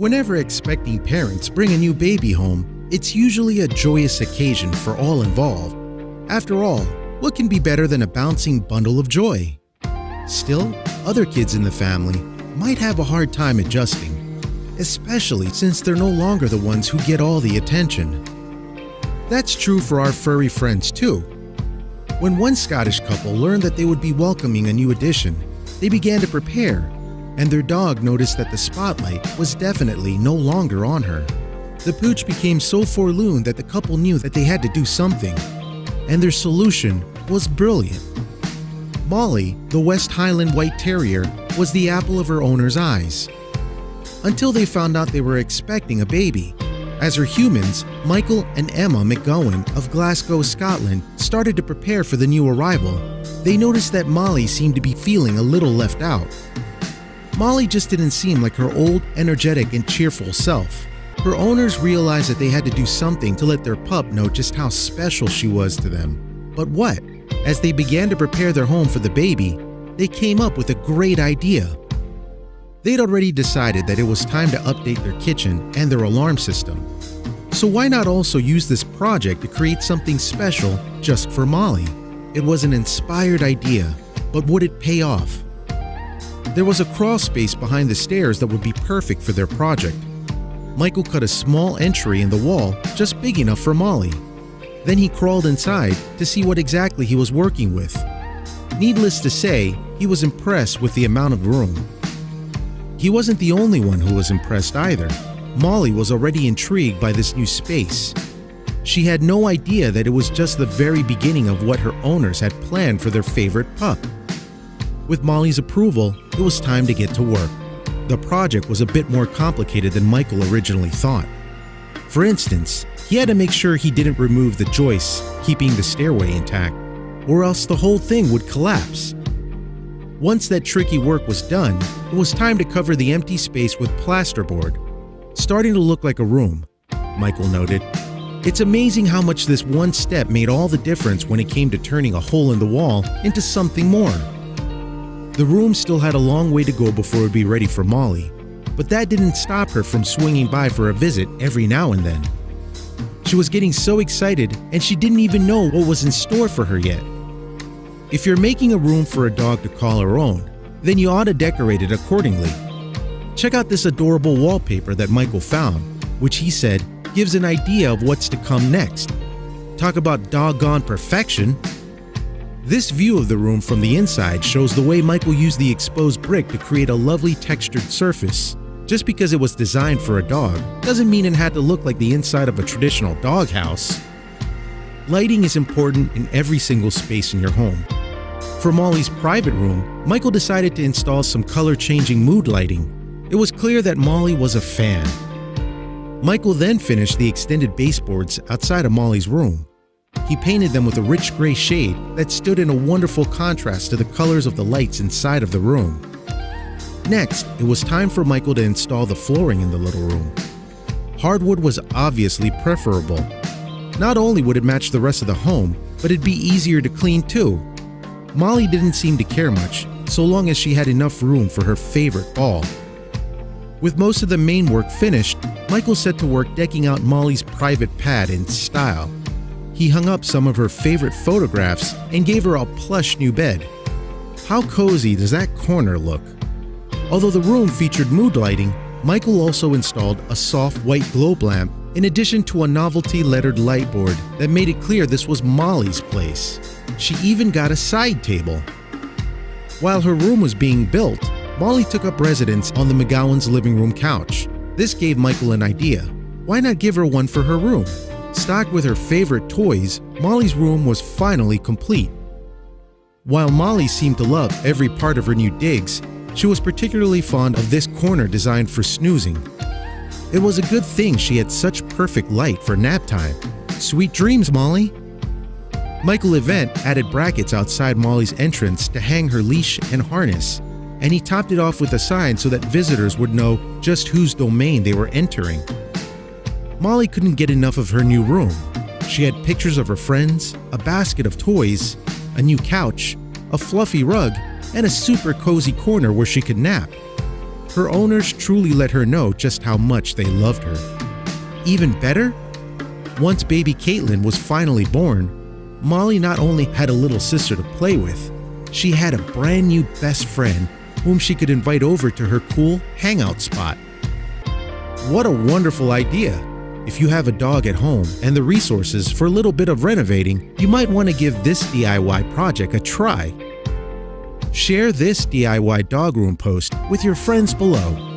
Whenever expecting parents bring a new baby home, it's usually a joyous occasion for all involved. After all, what can be better than a bouncing bundle of joy? Still, other kids in the family might have a hard time adjusting, especially since they're no longer the ones who get all the attention. That's true for our furry friends too. When one Scottish couple learned that they would be welcoming a new addition, they began to prepare, and their dog noticed that the spotlight was definitely no longer on her. The pooch became so forlorn that the couple knew that they had to do something, and their solution was brilliant. Molly, the West Highland White Terrier, was the apple of her owner's eyes. Until they found out they were expecting a baby. As her humans, Michael and Emma McGowan of Glasgow, Scotland, started to prepare for the new arrival, they noticed that Molly seemed to be feeling a little left out. Molly just didn't seem like her old, energetic, and cheerful self. Her owners realized that they had to do something to let their pup know just how special she was to them. But what? As they began to prepare their home for the baby, they came up with a great idea. They'd already decided that it was time to update their kitchen and their alarm system. So why not also use this project to create something special just for Molly? It was an inspired idea, but would it pay off? There was a crawl space behind the stairs that would be perfect for their project. Michael cut a small entry in the wall just big enough for Molly. Then he crawled inside to see what exactly he was working with. Needless to say, he was impressed with the amount of room. He wasn't the only one who was impressed either. Molly was already intrigued by this new space. She had no idea that it was just the very beginning of what her owners had planned for their favorite pup. With Molly's approval, it was time to get to work. The project was a bit more complicated than Michael originally thought. For instance, he had to make sure he didn't remove the joists, keeping the stairway intact, or else the whole thing would collapse. Once that tricky work was done, it was time to cover the empty space with plasterboard, starting to look like a room, Michael noted. It's amazing how much this one step made all the difference when it came to turning a hole in the wall into something more. The room still had a long way to go before it would be ready for Molly, but that didn't stop her from swinging by for a visit every now and then. She was getting so excited and she didn't even know what was in store for her yet. If you're making a room for a dog to call her own, then you ought to decorate it accordingly. Check out this adorable wallpaper that Michael found, which he said gives an idea of what's to come next. Talk about doggone perfection. This view of the room from the inside shows the way Michael used the exposed brick to create a lovely textured surface. Just because it was designed for a dog doesn't mean it had to look like the inside of a traditional doghouse. Lighting is important in every single space in your home. For Molly's private room, Michael decided to install some color-changing mood lighting. It was clear that Molly was a fan. Michael then finished the extended baseboards outside of Molly's room. He painted them with a rich gray shade that stood in a wonderful contrast to the colors of the lights inside of the room. Next, it was time for Michael to install the flooring in the little room. Hardwood was obviously preferable. Not only would it match the rest of the home, but it'd be easier to clean too. Molly didn't seem to care much, so long as she had enough room for her favorite ball. With most of the main work finished, Michael set to work decking out Molly's private pad in style. He hung up some of her favorite photographs and gave her a plush new bed. How cozy does that corner look? Although the room featured mood lighting, Michael also installed a soft white globe lamp in addition to a novelty lettered light board that made it clear this was Molly's place. She even got a side table. While her room was being built, Molly took up residence on the McGowan's living room couch. This gave Michael an idea. Why not give her one for her room? Stocked with her favorite toys, Molly's room was finally complete. While Molly seemed to love every part of her new digs, she was particularly fond of this corner designed for snoozing. It was a good thing she had such perfect light for nap time. Sweet dreams, Molly! Michael Event added brackets outside Molly's entrance to hang her leash and harness, and he topped it off with a sign so that visitors would know just whose domain they were entering. Molly couldn't get enough of her new room. She had pictures of her friends, a basket of toys, a new couch, a fluffy rug, and a super cozy corner where she could nap. her owners truly let her know just how much they loved her. Even better, once baby Caitlin was finally born, Molly not only had a little sister to play with, she had a brand new best friend whom she could invite over to her cool hangout spot. What a wonderful idea! If you have a dog at home and the resources for a little bit of renovating, you might want to give this DIY project a try. Share this DIY dog room post with your friends below